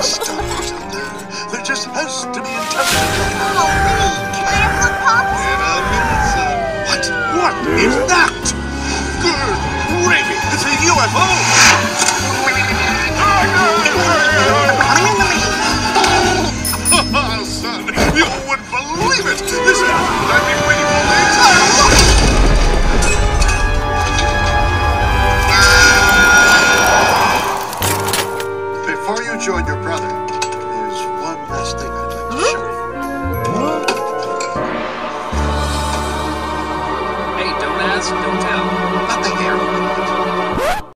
stars out there, just has to be intelligent life. Oh, Lee, can I have one, Pops? What? What is that? Good gravy! It's a UFO! Before you join your brother, there's one last thing I'd like to show you. Hey, don't ask, don't tell.